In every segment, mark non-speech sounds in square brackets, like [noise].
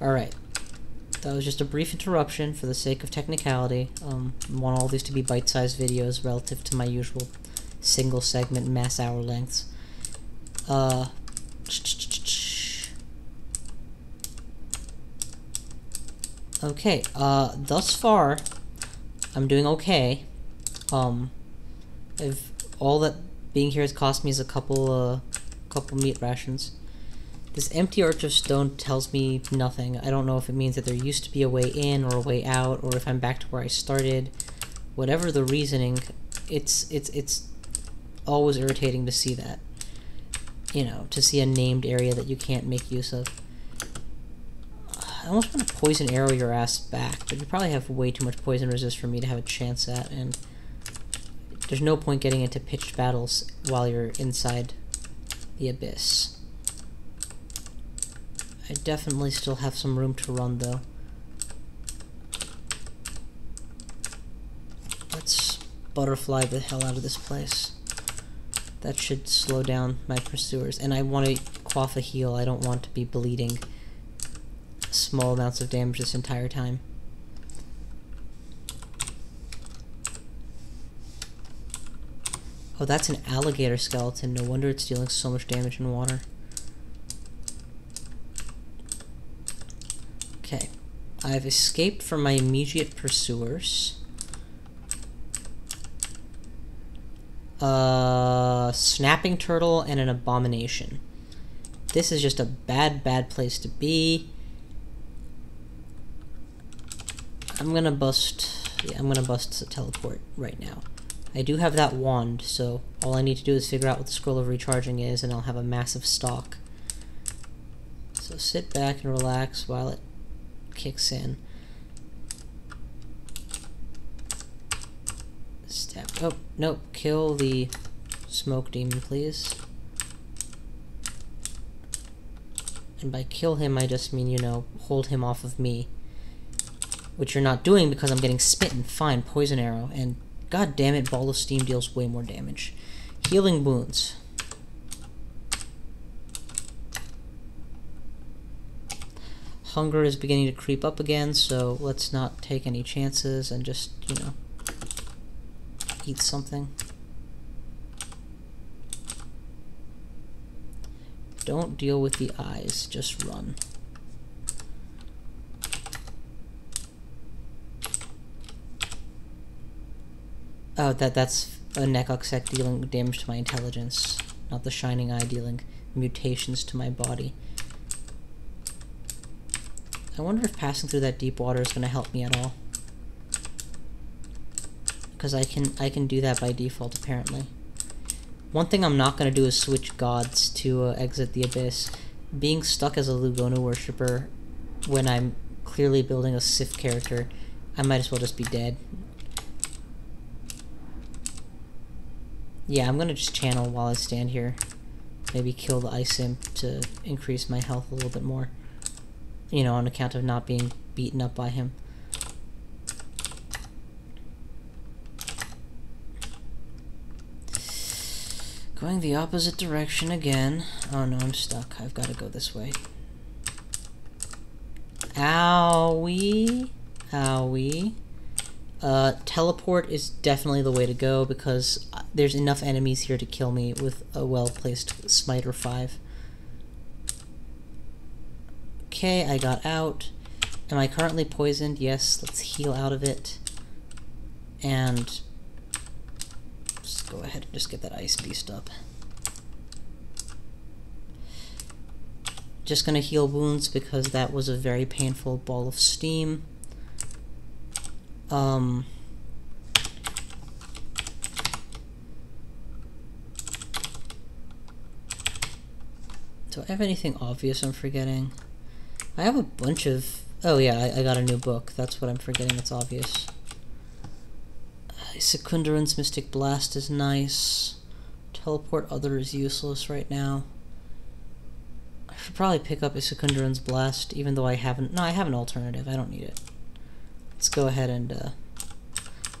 Alright. That was just a brief interruption for the sake of technicality. Um, I want all these to be bite-sized videos relative to my usual single segment mass hour lengths. Uh, okay, uh, thus far, I'm doing okay. Um, if all that being here has cost me is a couple, uh, couple meat rations. This empty arch of stone tells me nothing. I don't know if it means that there used to be a way in or a way out, or if I'm back to where I started. Whatever the reasoning, it's it's it's always irritating to see that. You know, to see a named area that you can't make use of. I almost want to poison arrow your ass back, but you probably have way too much poison resist for me to have a chance at, and there's no point getting into pitched battles while you're inside the abyss. I definitely still have some room to run, though. Let's butterfly the hell out of this place. That should slow down my pursuers. And I want to quaff a heal. I don't want to be bleeding small amounts of damage this entire time. Oh, that's an alligator skeleton. No wonder it's dealing so much damage in water. Okay. I've escaped from my immediate pursuers. A snapping turtle and an abomination. This is just a bad, bad place to be. I'm gonna bust... Yeah, I'm gonna bust the teleport right now. I do have that wand, so all I need to do is figure out what the scroll of recharging is, and I'll have a massive stock. So sit back and relax while it kicks in. Step. Oh, nope. Kill the smoke demon, please. And by kill him, I just mean, you know, hold him off of me. Which you're not doing because I'm getting smitten. Fine, poison arrow. And god damn it, ball of steam deals way more damage. Healing wounds. Hunger is beginning to creep up again, so let's not take any chances and just, you know, eat something. Don't deal with the eyes, just run. Oh, that that's a Nekok dealing damage to my intelligence, not the Shining Eye dealing mutations to my body. I wonder if passing through that deep water is going to help me at all. Because I can I can do that by default, apparently. One thing I'm not going to do is switch gods to uh, exit the abyss. Being stuck as a Lugonu worshipper when I'm clearly building a Sif character, I might as well just be dead. Yeah, I'm gonna just channel while I stand here. Maybe kill the ice imp to increase my health a little bit more you know, on account of not being beaten up by him. Going the opposite direction again. Oh no, I'm stuck. I've got to go this way. Owie. Owie. Uh, teleport is definitely the way to go because uh, there's enough enemies here to kill me with a well-placed Smiter 5. Okay, I got out. Am I currently poisoned? Yes, let's heal out of it. And just go ahead and just get that ice beast up. Just gonna heal wounds because that was a very painful ball of steam. Um... Do I have anything obvious I'm forgetting? I have a bunch of... Oh yeah, I, I got a new book. That's what I'm forgetting. It's obvious. Uh, Mystic Blast is nice. Teleport Other is useless right now. I should probably pick up a Iskenderun's Blast, even though I haven't... No, I have an alternative. I don't need it. Let's go ahead and... Uh,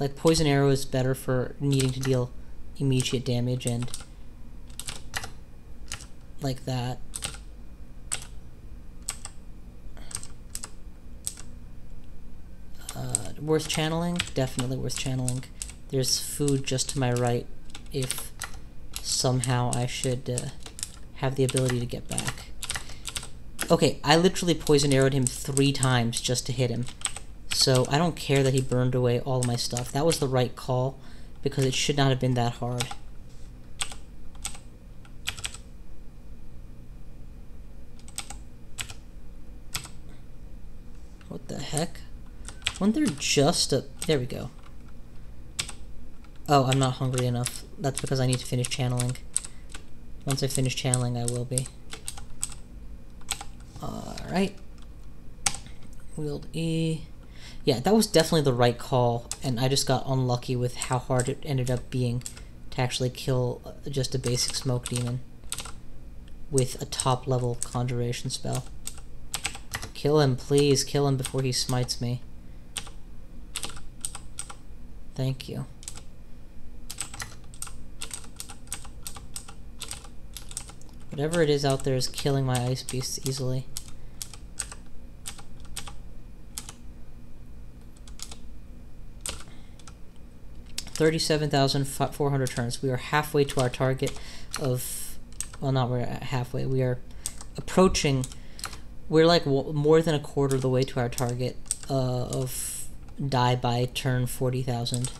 like, Poison Arrow is better for needing to deal immediate damage and... Like that. Worth channeling? Definitely worth channeling. There's food just to my right if somehow I should uh, have the ability to get back. Okay, I literally poison arrowed him three times just to hit him. So I don't care that he burned away all my stuff. That was the right call because it should not have been that hard. What the heck? Wasn't there just a... There we go. Oh, I'm not hungry enough. That's because I need to finish channeling. Once I finish channeling, I will be. Alright. Wield E. Yeah, that was definitely the right call, and I just got unlucky with how hard it ended up being to actually kill uh, just a basic smoke demon with a top level conjuration spell. Kill him, please. Kill him before he smites me. Thank you. Whatever it is out there is killing my ice beasts easily. Thirty-seven thousand four hundred turns. We are halfway to our target of, well, not we're halfway. We are approaching. We're like more than a quarter of the way to our target uh, of die by turn forty thousand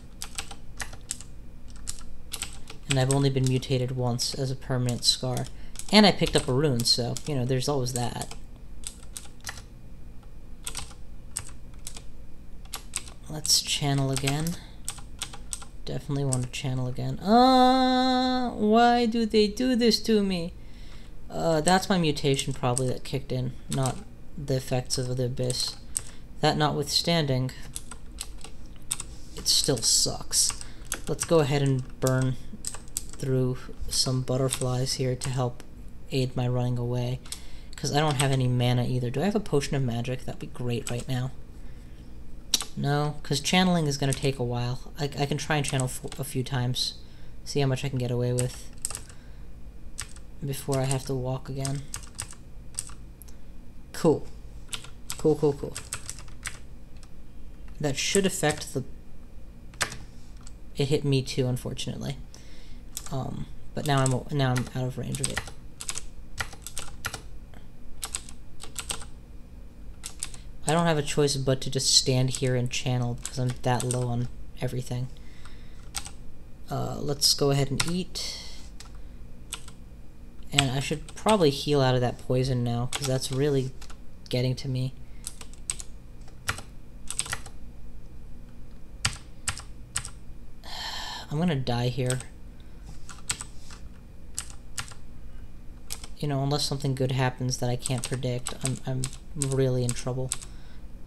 and I've only been mutated once as a permanent scar. And I picked up a rune, so, you know, there's always that. Let's channel again. Definitely want to channel again. Uh, why do they do this to me? Uh, that's my mutation probably that kicked in, not the effects of the abyss. That notwithstanding, it still sucks. Let's go ahead and burn through some butterflies here to help aid my running away. Because I don't have any mana either. Do I have a potion of magic? That'd be great right now. No, because channeling is going to take a while. I, I can try and channel a few times. See how much I can get away with. Before I have to walk again. Cool. Cool, cool, cool. That should affect the... It hit me too, unfortunately. Um, but now I'm now I'm out of range of it. I don't have a choice but to just stand here and channel because I'm that low on everything. Uh, let's go ahead and eat. And I should probably heal out of that poison now because that's really getting to me. I'm gonna die here. You know, unless something good happens that I can't predict, I'm, I'm really in trouble.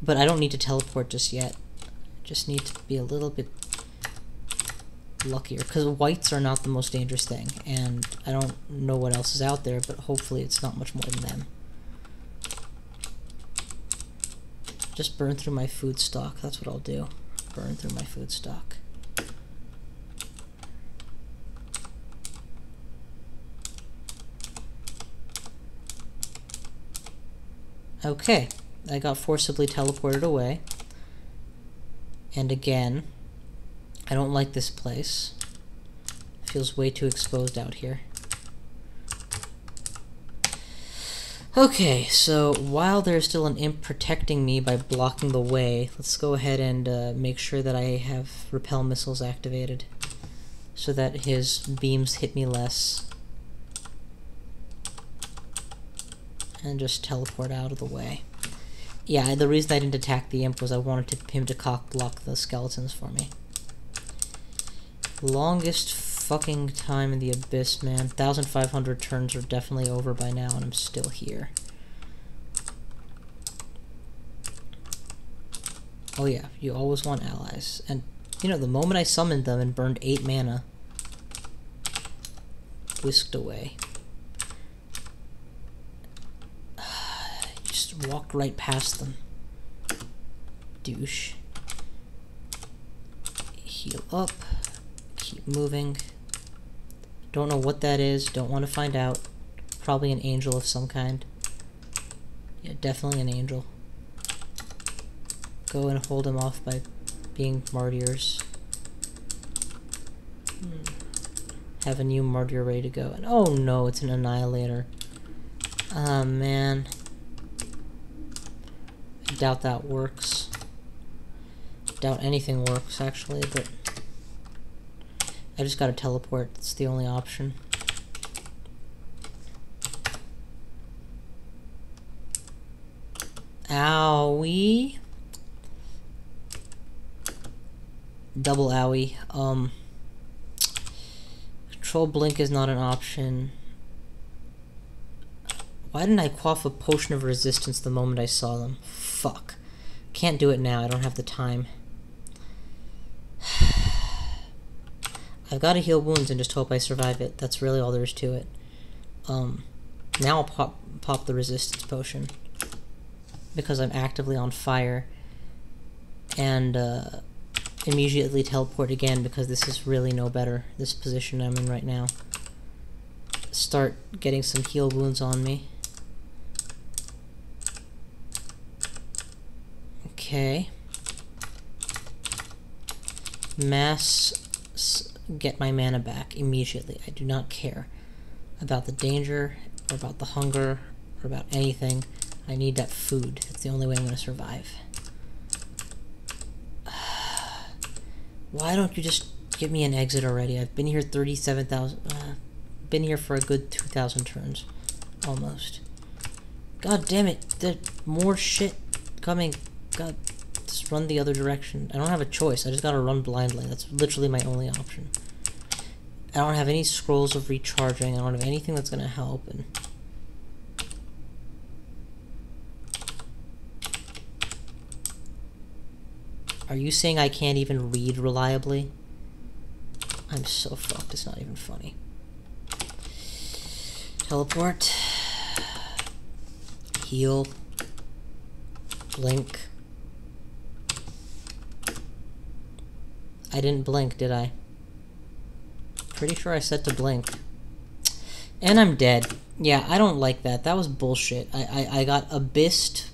But I don't need to teleport just yet. Just need to be a little bit luckier. Because whites are not the most dangerous thing. And I don't know what else is out there, but hopefully it's not much more than them. Just burn through my food stock. That's what I'll do. Burn through my food stock. Okay. I got forcibly teleported away. And again, I don't like this place. It feels way too exposed out here. Okay, so while there's still an imp protecting me by blocking the way, let's go ahead and uh, make sure that I have repel missiles activated so that his beams hit me less. And just teleport out of the way. Yeah, the reason I didn't attack the imp was I wanted to, him to cock block the skeletons for me. Longest fucking time in the abyss, man. 1,500 turns are definitely over by now, and I'm still here. Oh yeah, you always want allies. And, you know, the moment I summoned them and burned 8 mana, whisked away. Walked right past them. Douche. Heal up. Keep moving. Don't know what that is. Don't want to find out. Probably an angel of some kind. Yeah, definitely an angel. Go and hold him off by being martyrs. Hmm. Have a new martyr ready to go. And oh no, it's an annihilator. Ah, man. Doubt that works. Doubt anything works, actually, but... I just gotta teleport. It's the only option. Owie. Double owie. Um... Control blink is not an option. Why didn't I quaff a potion of resistance the moment I saw them? Fuck. Can't do it now, I don't have the time. [sighs] I've got to heal wounds and just hope I survive it. That's really all there is to it. Um, now I'll pop, pop the resistance potion. Because I'm actively on fire. And, uh, immediately teleport again because this is really no better, this position I'm in right now. Start getting some heal wounds on me. Okay. Mass get my mana back immediately. I do not care about the danger or about the hunger or about anything. I need that food. It's the only way I'm going to survive. [sighs] Why don't you just give me an exit already? I've been here 37,000... Uh, been here for a good 2,000 turns. Almost. God damn it. There's more shit coming. God, just run the other direction. I don't have a choice. I just gotta run blindly. That's literally my only option. I don't have any scrolls of recharging. I don't have anything that's gonna help. And Are you saying I can't even read reliably? I'm so fucked. It's not even funny. Teleport. Heal. Blink. I didn't blink, did I? Pretty sure I said to blink. And I'm dead. Yeah, I don't like that. That was bullshit. I, I, I got abyssed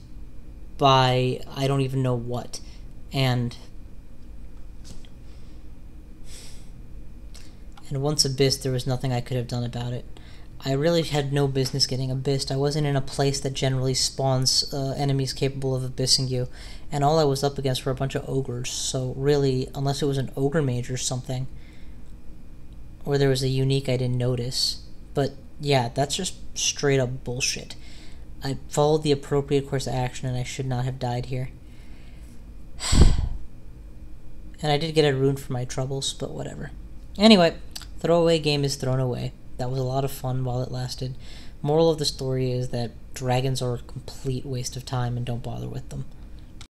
by I don't even know what. And and once abyssed, there was nothing I could have done about it. I really had no business getting abyssed. I wasn't in a place that generally spawns uh, enemies capable of abyssing you, and all I was up against were a bunch of ogres. So really, unless it was an ogre mage or something, or there was a unique I didn't notice. But yeah, that's just straight up bullshit. I followed the appropriate course of action, and I should not have died here. [sighs] and I did get a rune for my troubles, but whatever. Anyway, throwaway game is thrown away. That was a lot of fun while it lasted. Moral of the story is that dragons are a complete waste of time and don't bother with them.